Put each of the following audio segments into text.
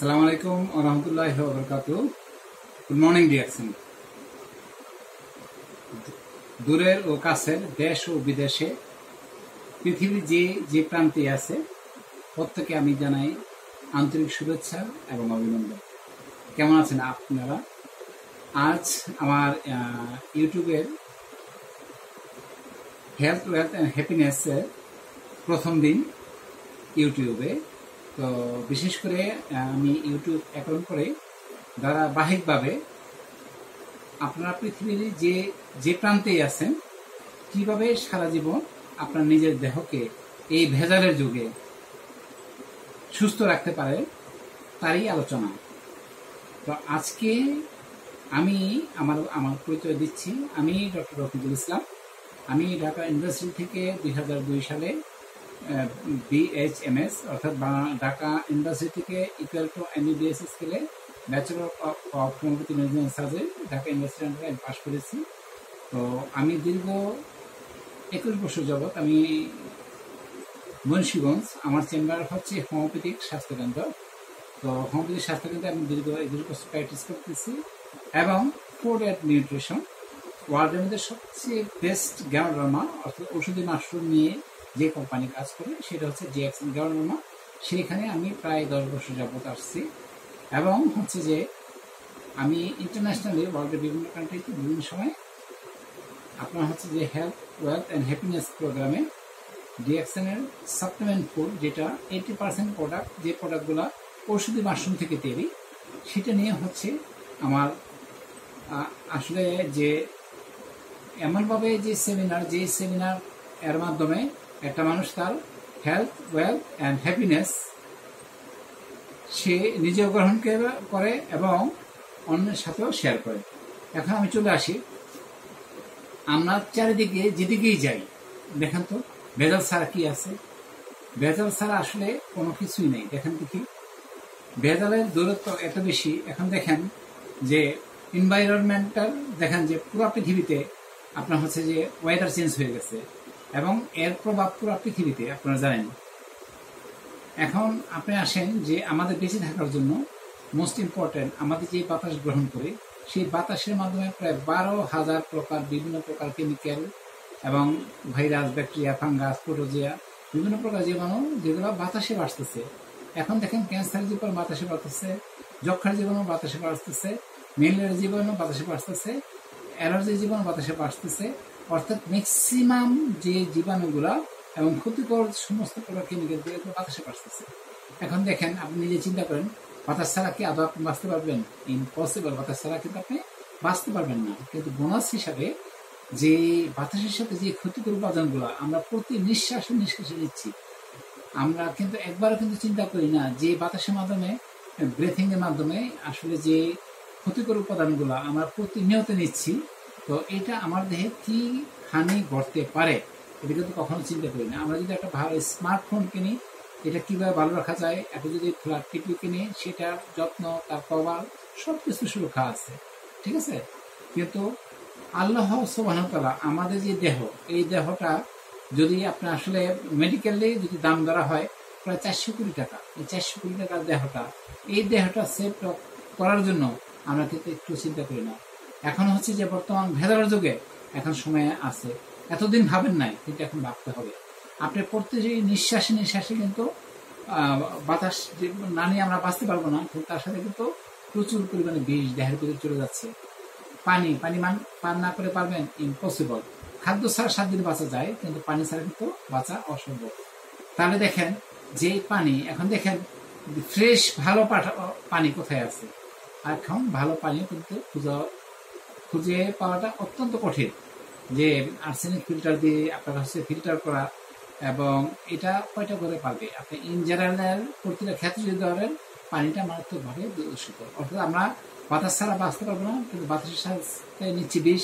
আসসালামু আলাইকুম রহমতুল্লাহ বরকাত। গুড মর্নিং ডিয়াকশন দূরের ও কাছের দেশ ও বিদেশে পৃথিবীর যে যে প্রান্তে আছে প্রত্যেকে আমি জানাই আন্তরিক শুভেচ্ছা এবং অভিনন্দন। কেমন আছেন আপনারা? আজ আমার ইউটিউবের হেলথ ওয়েলথ অ্যান্ড হ্যাপিনেসের প্রথম দিন ইউটিউবে। তো বিশেষ করে আমি ইউটিউব অ্যাকাউন্ট করে ধারাবাহিকভাবে আপনারা পৃথিবীর যে যে প্রান্তেই আছেন, কীভাবে সারা জীবন আপনার নিজের দেহকে এই ভেজালের যুগে সুস্থ রাখতে পারে, তারই আলোচনা। তো আজকে আমি আমার আমার পরিচয় দিচ্ছি, আমি ডক্টর রফিকুল ইসলাম। আমি ঢাকা ইউনিভার্সিটি থেকে দুই হাজার দুই সালে বিএইচএমএস অর্থাৎ ঢাকা ইউনিভার্সিটি থেকে ইকুয়াল টু এমবিবিএস স্কেলে bachelor of homeopathy management surgery Dhaka University আমি পাশ করেছি। তো আমি দীর্ঘ একুশ বছর যাবৎ আমি মুন্সিগঞ্জ, আমার চেম্বার হচ্ছে হোমিওপ্যাথিক স্বাস্থ্যকেন্দ্র তো হোমিওপ্যাথিক স্বাস্থ্যকেন্দ্রে আমি দীর্ঘ একুশ বছর প্র্যাকটিস করতেছি এবং ফুড অ্যান্ড নিউট্রিশন ওয়ার্ল্ডের মধ্যে সবচেয়ে বেস্ট গ্যানোডার্মা অর্থাৎ ওষুধি মাশরুম নিয়ে যে কোম্পানি কাজ করে, সেটা হচ্ছে জিএক্সএন গ্যানোডার্মা সেইখানে আমি প্রায় দশ বছর যাবত আসছি। এবং হচ্ছে যে আমি ইন্টারন্যাশনালি ওয়ার্ল্ডের বিভিন্ন কান্ট্রিতে বিভিন্ন সময় আপনার হচ্ছে যে হেলথ ওয়েলথ অ্যান্ড হ্যাপিনেস প্রোগ্রামে ডিএক্সএনের সাপ্লিমেন্ট ফুড যেটা এইটি পার্সেন্ট প্রোডাক্ট যে প্রোডাক্টগুলো ঔষধি মাশরুম থেকে তৈরি, সেটা নিয়ে হচ্ছে আমার আসলে যে এমনভাবে যে সেমিনার যে সেমিনার এর মাধ্যমে একটা মানুষ তার হেলথ ওয়েলথ অ্যান্ড হ্যাপিনেস সে নিজেও গ্রহণ করে- এবং অন্যের সাথেও শেয়ার করে। এখন আমি চলে আসি। আমরা চারিদিকে যেদিকেই যাই, দেখেন তো, ভেজাল ছাড়া কি আছে? ভেজাল ছাড়া আসলে কোনো কিছুই নেই। দেখেন দেখি ভেজালের দূরত্ব এত বেশি। এখন দেখেন যে এনভায়রনমেন্টাল দেখেন যে পুরো পৃথিবীতে আপনার হচ্ছে যে ওয়েদার চেঞ্জ হয়ে গেছে। এবং এর প্রভাব পুরো পৃথিবীতে, আপনারা জানেন। এখন আপনি আসেন যে আমাদের বেঁচে থাকার জন্য মোস্ট ইম্পর্টেন্ট আমাদের যে বাতাস গ্রহণ করি, সেই বাতাসের মাধ্যমে প্রায় বারো হাজার প্রকার, বিভিন্ন প্রকার কেমিক্যাল এবং ভাইরাস ব্যাকটেরিয়া ফাঙ্গাস প্রোটোজিয়া বিভিন্ন প্রকার জীবাণু যেগুলো বাতাসে বাড়তেছে। এখন দেখেন ক্যান্সার জীবাণু বাতাসে বাড়তেছে যক্ষার জীবাণু বাতাসে বাড়তেছে মেলের জীবাণু বাতাসে বাড়তেছে অ্যালার্জি জীবাণু বাতাসে বাড়তেছে অর্থাৎ ম্যাক্সিমাম যে জীবাণুগুলা এবং ক্ষতিকর সমস্ত কেমিক্যাল এগুলো বাতাসে বাড়তেছে এখন দেখেন, আপনি নিজে চিন্তা করেন, বাতাস ছাড়া কি আদৌ আপনি বাঁচতে পারবেন? ইম্পসিবল বাতাস ছাড়া কিন্তু আপনি বাঁচতে পারবেন না। কিন্তু বোনাস হিসাবে যে বাতাসের সাথে যে ক্ষতিকর উপাদানগুলো আমরা প্রতি নিঃশ্বাসে নিঃশ্বাসে নিচ্ছি, আমরা কিন্তু একবারও কিন্তু চিন্তা করি না যে বাতাসের মাধ্যমে ব্রেথিং এর মাধ্যমে আসলে যে ক্ষতিকর উপাদানগুলো আমরা প্রতিনিয়ত নিচ্ছি তো এটা আমার দেহে কি হানি ঘটতে পারে। এটা কিন্তু কখনো চিন্তা করি না। আমরা যদি একটা ভালো স্মার্টফোন কিনি, এটা কীভাবে ভালো রাখা যায়, একটা যদি ফ্ল্যাট টিপি কিনি, সেটার যত্ন, তার কভার সব কিছু সুরক্ষা আছে। ঠিক আছে? কিন্তু আল্লাহ সুবাহতালা আমাদের যে দেহ, এই দেহটা যদি আপনার আসলে মেডিকেলে যদি দাম ধরা হয়, প্রায় চারশো কোটি টাকা। এই চারশো কোটি টাকার দেহটা, এই দেহটা সেভ করার জন্য আমরা কিন্তু একটু চিন্তা করি না। এখন হচ্ছে যে বর্তমান ভেদার যুগে এখন সময় আছে। এতদিন ভাবেন নাই, কিন্তু এখন ভাবতে হবে। আপনি প্রত্যেক নিঃশ্বাসে নিঃশ্বাসে কিন্তু বাতাস না নিয়ে আমরা বাঁচতে পারব না, কিন্তু তার সাথে কিন্তু প্রচুর পরিমাণে বিষ দেহের ভিতরে চলে যাচ্ছে। পানি পানি মান, পান না করে পারবেন ইম্পসিবল খাদ্য ছাড়া সাত দিন বাঁচা যায়, কিন্তু পানি ছাড়া কিন্তু বাঁচা অসম্ভব। তাহলে দেখেন যে পানি, এখন দেখেন, ফ্রেশ, ভালো পানি কোথায় আছে? আর এখন ভালো পানি কিন্তু খুঁজে খুঁজে পাওয়াটা অত্যন্ত কঠিন। যে আর্সেনিক ফিল্টার দিয়ে আপনার হচ্ছে ফিল্টার করা এবং এটা কয়টা করে পারবে আপনি ইন জেনারেল প্রতিটা ক্ষেত্রে যদি ধরেন, পানিটা মারাত্মকভাবে দূষিত। অর্থাৎ আমরা বাতাস ছাড়া বাঁচতে পারব না, কিন্তু বাতাসের সাথে নিচ্ছি বিষ,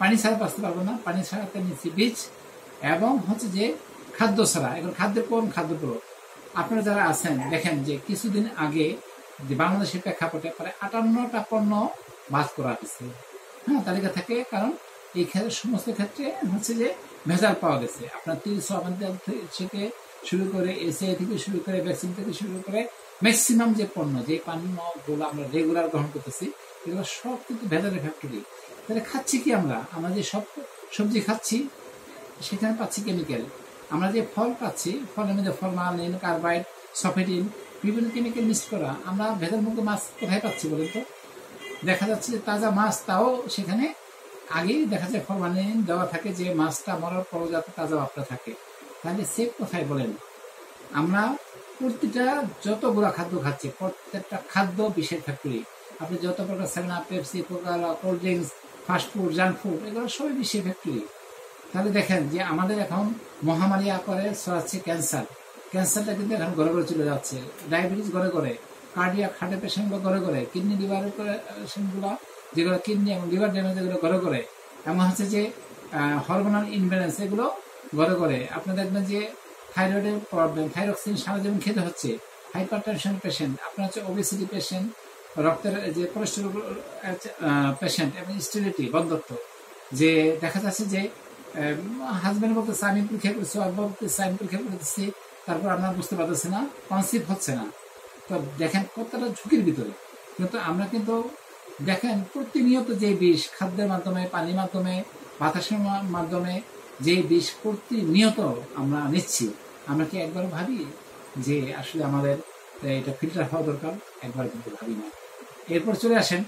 পানি ছাড়া বাঁচতে পারব না, পানি ছাড়াতে নিচ্ছি বীজ এবং হচ্ছে যে খাদ্য ছাড়া। এখন খাদ্যের কোন খাদ্যগুলো আপনারা যারা আছেন, দেখেন যে কিছুদিন আগে যে বাংলাদেশের প্রেক্ষাপটে প্রায় আটান্নটা পণ্য বাদ করা হয়েছে। হ্যাঁ তালিকা থাকে, কারণ এই সমস্ত ক্ষেত্রে হচ্ছে যে ভেজাল পাওয়া গেছে। আপনার তিল থেকে শুরু করে এসিআই থেকে শুরু করে ভ্যাকসিন থেকে শুরু করে ম্যাক্সিমাম যে পণ্য, যে পানীয়গুলো আমরা রেগুলার গ্রহণ করতেছি, এগুলো সব কিন্তু ভেতরে ফ্যাক্টরি তাহলে খাচ্ছি কি আমরা? আমরা যে সব সবজি খাচ্ছি, সেখানে পাচ্ছি কেমিক্যাল আমরা যে ফল পাচ্ছি, ফলের মধ্যে ফরমালিন কার্বাইড সফেটিন বিভিন্ন কেমিক্যাল মিক্স করা, আমরা ভেতর মুক্ত মাছ কোথায় পাচ্ছি বলেন তো? দেখা যাচ্ছে যে তাজা মাছ তাও সেখানে আগেই দেখা যায় ফরমালিন দেওয়া থাকে যে মাছটা মরার পর যাতে তাজা ভাবটা থাকে। তাহলে সেফ কোথায় বলেন? আমরা প্রতিটা যতগুলো খাদ্য খাচ্ছি, প্রত্যেকটা খাদ্য বিশেষ ফ্যাক্টরি আপনি যত প্রকার up Pepsi Coca Cola cold drinks fast food junk food এগুলো সবই বিশেষ ফ্যাক্টরি তাহলে দেখেন যে আমাদের এখন মহামারী আকারে ছড়াচ্ছে ক্যান্সার। ক্যান্সারটা কিন্তু এখন ঘরে ঘরে চলে যাচ্ছে। ডায়াবেটিস ঘরে ঘরে। কার্ডিয়াক হার্টের পেশেন্টগুলো ঘরে ঘরে কিডনি লিভারের পেশেন্টগুলো যেগুলো কিডনি এবং লিভার ড্যামেজ এগুলো ঘরে ঘরে। এমন হচ্ছে যে হরমোনাল ইনব্যালেন্স এগুলো ঘরে ঘরে। আপনি দেখবেন যে থাইরয়েডের প্রবলেম থাইরক্সিন সারা জীবন খেতে হচ্ছে। হাইপার টেনশন পেশেন্ট আপনার হচ্ছে ওবেসিটি পেশেন্ট রক্তের যে কোলেস্ট্রল পেশেন্ট এবং স্টেরিটি বন্ধত্ব। যে দেখা যাচ্ছে যে হাজব্যান্ড বলতেছে আমি পরীক্ষা করছি আব্বা বলতেছে আমি পরীক্ষা করতেছি তারপর আপনার বুঝতে পারতেছে না কনসিভ হচ্ছে না। দেখেন কতটা ঝুঁকির ভিতরে। কিন্তু আমরা কিন্তু দেখেন প্রতিনিয়ত যে বিষ খাদ্যের মাধ্যমে, পানির মাধ্যমে, বাতাসের মাধ্যমে যে বিষ প্রতিনিয়ত আমরা নিচ্ছি, আমরা কি একবার ভাবি যে আসলে আমাদের এটা ফিল্টার হওয়া দরকার? একবার কিন্তু ভাবি না। এরপর চলে আসেন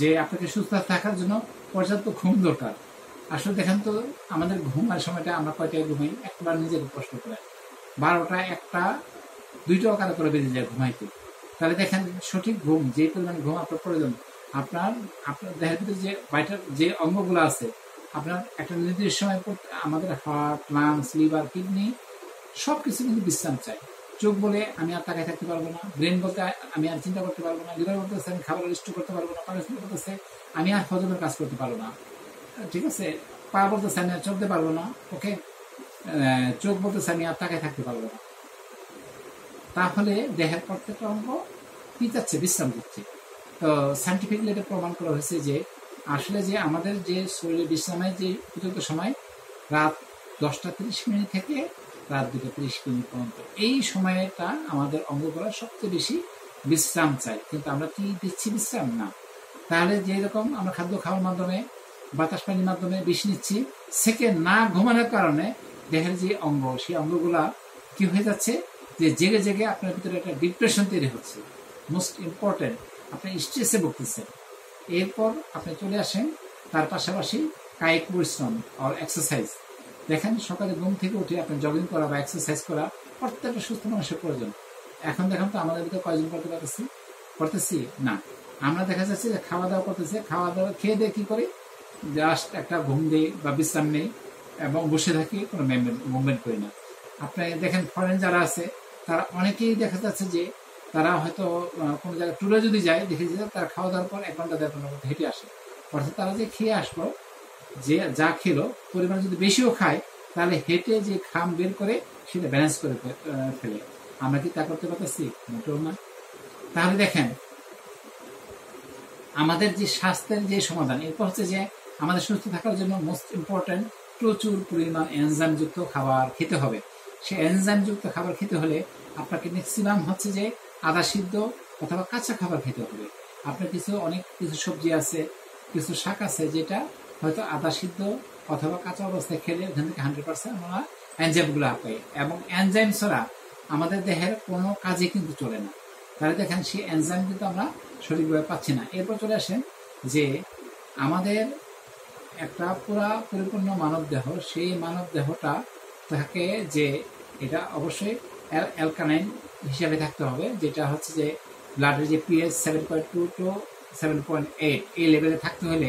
যে আপনাকে সুস্থ থাকার জন্য পর্যাপ্ত ঘুম দরকার। আসলে দেখেন তো আমাদের ঘুমার সময়টা আমরা কয়টায় ঘুমাই? একবার নিজের প্রশ্ন করে। বারোটা একটা দুইটাও কারও করে বেজে যায় ঘুমাইতে। তাহলে দেখেন সঠিক ঘুম, যে পরিমাণ ঘুম আপনার প্রয়োজন, আপনার আপনার দেহের ভিতরে যে বাইটার, যে অঙ্গগুলো আছে, আপনার একটা নির্দিষ্ট সময় আমাদের হার্ট, লাংস, লিভার, কিডনি সব কিছু কিন্তু বিশ্রাম চাই। চোখ বলে আমি আর তাকায় থাকতে পারব না, ব্রেন বলতে আমি আর চিন্তা করতে পারব না, লিভার বলতেছে আমি খাবার স্টোর করতে পারব না পানিস বলতেছে আমি আর হজমের কাজ করতে পারব না। ঠিক আছে? পা বলতেছে আমি আর চলতে পারব না, ওকে? চোখ বলতেছে আমি আর তাকায় থাকতে পারব না। তাহলে দেহের প্রত্যেকটা অঙ্গ কি যাচ্ছে বিশ্রাম দিচ্ছে। তো সাইন্টিফিকলি এটা প্রমাণ করা হয়েছে যে আসলে যে আমাদের যে শরীরে বিশ্রামের যে উপযুক্ত সময়, রাত দশটা তিরিশ মিনিট থেকে রাত দুটো তিরিশ মিনিট পর্যন্ত। এই সময়টা আমাদের অঙ্গ করার সবচেয়ে বেশি বিশ্রাম চাই কিন্তু আমরা কি দিচ্ছি বিশ্রাম? না। তাহলে যেরকম আমরা খাদ্য খাওয়ার মাধ্যমে, বাতাস পানির মাধ্যমে বিষ নিচ্ছি সেকেন্ড না ঘুমানোর কারণে দেহের যে অঙ্গ, সেই অঙ্গগুলা কি হয়ে যাচ্ছে? যে জেগে জেগে আপনার ভিতরে একটা ডিপ্রেশন তৈরি হচ্ছে। মোস্ট ইম্পর্টেন্ট আপনি স্ট্রেসে ভুগতেছেন। এরপর আপনি চলে আসেন, তার পাশাপাশি কায়িক পরিশ্রম আর এক্সারসাইজ দেখেন, সকালে ঘুম থেকে উঠে আপনি জগিং করা বা এক্সারসাইজ করা প্রত্যেকটা সুস্থ মানুষের প্রয়োজন। এখন দেখেন তো আমাদের ভিতরে কয়জন করতে পারতেছি? করতেছি? না। আমরা দেখা যাচ্ছে যে খাওয়া দাওয়া করতেছে খাওয়া দাওয়া খেয়ে দিয়ে কি করি? জাস্ট একটা ঘুম দিই বা বিশ্রাম নেই এবং বসে থাকি, কোনো মুভমেন্ট করি না। আপনি দেখেন ফরেন যারা আছে তারা অনেকেই দেখা যাচ্ছে যে তারা হয়তো কোনো জায়গায় ট্যুরে যদি যায়, দেখে যে তারা খাওয়া দাওয়ার পর এক ঘণ্টা, দেড় ঘণ্টার মধ্যে হেঁটে আসে। অর্থাৎ তারা যে খেয়ে আসলো, যে যা খেলো, পরিমাণ যদি বেশিও খায়, তাহলে হেঁটে যে খাম বের করে সেটা ব্যালেন্স করে ফেলে। আমরা কি তা করতে পারতেছি? মোটেও না। তাহলে দেখেন, আমাদের যে স্বাস্থ্যের যে সমাধান, এরপর হচ্ছে যে আমাদের সুস্থ থাকার জন্য মোস্ট ইম্পর্টেন্ট প্রচুর পরিমাণ এনজাইমযুক্ত খাবার খেতে হবে। সে এনজাইমযুক্ত খাবার খেতে হলে আপনাকে ম্যাক্সিমাম হচ্ছে যে আদা সিদ্ধ অথবা কাঁচা খাবার খেতে হবে। আপনার কিছু অনেক কিছু সবজি আছে, কিছু শাক আছে যেটা হয়তো আদা সিদ্ধ অথবা কাঁচা অবস্থায় খেলে ওখান থেকে হান্ড্রেড পার্সেন্ট আমরা এনজাইমগুলো পাই এবং এনজাইম ছাড়া আমাদের দেহের কোনো কাজে কিন্তু চলে না। তাহলে দেখেন সেই এনজাইম কিন্তু আমরা সঠিকভাবে পাচ্ছি না। এরপর চলে আসেন যে আমাদের একটা পুরা পরিপূর্ণ মানব দেহ সেই মানব দেহটা তাকে যে এটা অবশ্যই অ্যালকানাইন হিসাবে থাকতে হবে, যেটা হচ্ছে যে ব্লাডের যে pH seven point two to seven point eight এই লেভেলে থাকতে হলে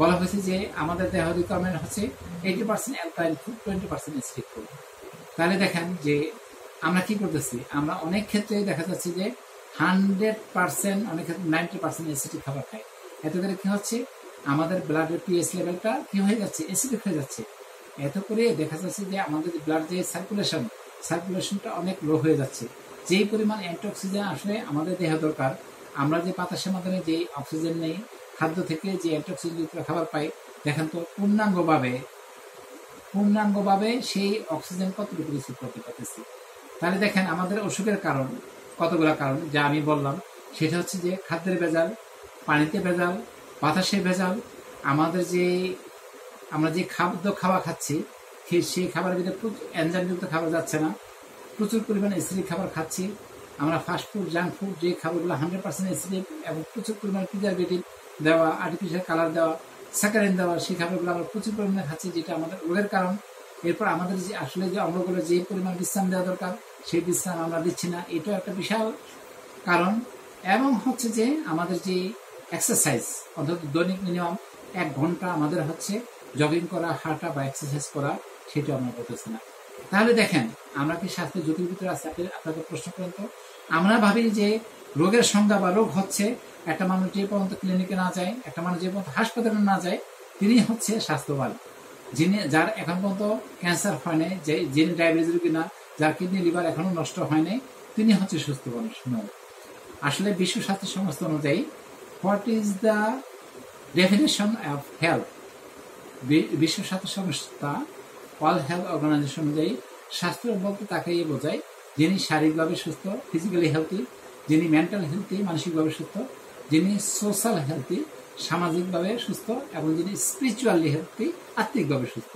বলা হয়েছে যে আমাদের দেহ রিকোয়ারমেন্ট হচ্ছে eighty percent অ্যালকাইন food twenty percent acidic food তাহলে দেখেন যে আমরা কি করতেছি, আমরা অনেক ক্ষেত্রে দেখা যাচ্ছে যে হান্ড্রেড পার্সেন্ট অনেক ক্ষেত্রে নাইনটি পার্সেন্ট অ্যাসিডিক খাবার খাই। এত করে কি হচ্ছে, আমাদের ব্লাডের পিএস লেভেলটা কি হয়ে যাচ্ছে অ্যাসিডিক হয়ে যাচ্ছে। এত করে দেখা যাচ্ছে যে আমাদের ব্লাড যে সার্কুলেশন সার্কুলেশনটা অনেক লো হয়ে যাচ্ছে। যেই পরিমাণ অ্যান্টিঅক্সিজেন আসলে আমাদের দেহ দরকার, আমরা যে বাতাসের মাধ্যমে যে অক্সিজেন নেই, খাদ্য থেকে যে অ্যান্টিঅক্সিজেনযুক্ত খাবার পাই, দেখেন তো পূর্ণাঙ্গভাবে পূর্ণাঙ্গভাবে সেই অক্সিজেন কতটুকু রিসিভ করতে পারতেছি। তাহলে দেখেন আমাদের অসুখের কারণ, কতগুলো কারণ, যা আমি বললাম, সেটা হচ্ছে যে খাদ্যের ভেজাল, পানিতে ভেজাল, বাতাসে ভেজাল, আমাদের যে, আমরা যে খাদ্য খাওয়া খাচ্ছি সেই খাবারের ভিতরে প্রচুর এনজাইমযুক্ত খাবার যাচ্ছে না। প্রচুর পরিমাণে অ্যাসিডিক খাবার খাচ্ছি। আমরা ফাস্ট ফুড জাঙ্ক ফুড যে খাবারগুলো হান্ড্রেড পার্সেন্ট অ্যাসিডিক এবং প্রচুর পরিমাণে প্রিজারভেটিভ দেওয়া আর্টিফিশিয়াল কালার দেওয়া স্যাকারিন দেওয়া, সেই খাবারগুলো আমরা প্রচুর পরিমাণে খাচ্ছি যেটা আমাদের রোগের কারণ। এরপর আমাদের যে আসলে যে অঙ্গগুলো যে পরিমাণ বিশ্রাম দেওয়া দরকার, সেই বিশ্রাম আমরা দিচ্ছি না। এটাও একটা বিশাল কারণ। এবং হচ্ছে যে আমাদের যে এক্সারসাইজ অন্তত দৈনিক মিনিমাম এক ঘণ্টা আমাদের হচ্ছে জগিং করা, হাঁটা বা এক্সারসাইজ করা সেটা আমরা করতেছি না। তাহলে দেখেন, আমরা কি স্বাস্থ্যের ঝুঁকির ভিতরে আছে? আপনি- প্রশ্ন করেন তো। আমরা ভাবি যে রোগের সংজ্ঞা বা রোগ হচ্ছে একটা মানুষ যে পর্যন্ত ক্লিনিকে না যায়, একটা মানুষ যে পর্যন্ত হাসপাতালে না যায়, তিনি হচ্ছে স্বাস্থ্যবান। যিনি, যার এখন পর্যন্ত ক্যান্সার হয় নাই, যে, যিনি ডায়াবেটিস রোগী না, যার কিডনি লিভার এখনও নষ্ট হয় নাই, তিনি হচ্ছে সুস্থ মানুষ No. আসলে বিশ্ব স্বাস্থ্য সংস্থা অনুযায়ী what is the definition of health বিশ্ব স্বাস্থ্য সংস্থা ওয়ার্ল্ড হেলথ অর্গানাইজেশন অনুযায়ী স্বাস্থ্য বলতে তাকেই বোঝায় যিনি শারীরিকভাবে সুস্থ ফিজিক্যালি হেলথি যিনি মেন্টাল হেলথি মানসিকভাবে সুস্থ, যিনি সোশ্যাল হেলথি সামাজিকভাবে সুস্থ এবং যিনি স্পিরিচুয়ালি হেলথি আত্মিকভাবে সুস্থ।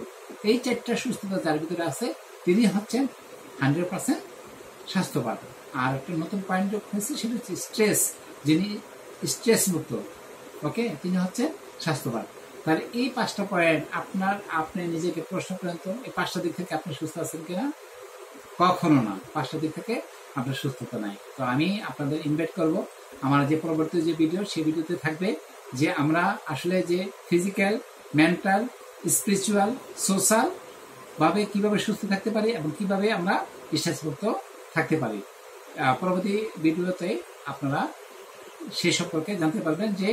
এই চারটা সুস্থতা যার ভিতরে আছে, তিনি হচ্ছেন হান্ড্রেড পার্সেন্ট স্বাস্থ্যবান। আর একটা নতুন পয়েন্ট হয়েছে, সেটা হচ্ছে স্ট্রেস যিনি স্ট্রেস মুক্ত ওকে তিনি হচ্ছেন স্বাস্থ্যবান। তাহলে এই পাঁচটা পয়েন্ট আপনার, আপনি নিজেকে প্রশ্ন করেন তো, এই পাঁচটা দিক থেকে আপনি সুস্থ আছেন কিনা? কখনো না। পাঁচটা দিক থেকে আপনার সুস্থতা নাই। তো আমি আপনাদের ইনভাইট করব। আমার যে পরবর্তী যে ভিডিও সেই ভিডিওতে থাকবে যে আমরা আসলে যে ফিজিক্যাল মেন্টাল স্পিরিচুয়াল সোশ্যাল ভাবে কীভাবে সুস্থ থাকতে পারি এবং কীভাবে আমরা বিশ্বাসমুক্ত থাকতে পারি। পরবর্তী ভিডিওতে আপনারা সে সম্পর্কে জানতে পারবেন যে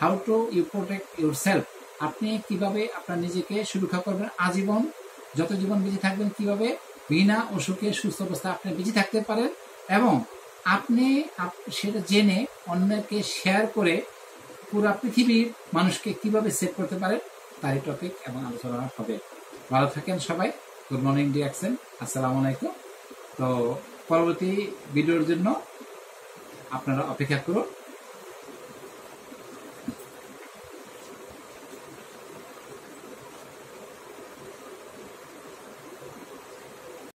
how to you protect yourself আপনি কীভাবে আপনার নিজেকে সুরক্ষা করবেন? আজীবন যত জীবন বেঁচে থাকবেন কীভাবে? বিনা অসুখে সুস্থ অবস্থা আপনি বেঁচে থাকতে পারেন এবং আপনি সেটা জেনে অন্যকে শেয়ার করে পুরো পৃথিবীর মানুষকে কীভাবে সেভ করতে পারেন, তারই টপিক এবং আলোচনা হবে। ভালো থাকেন সবাই। গুড মর্নিং ডি ডিয়াকশন আসসালামু আলাইকুম। তো পরবর্তী ভিডিওর জন্য আপনারা অপেক্ষা করুন।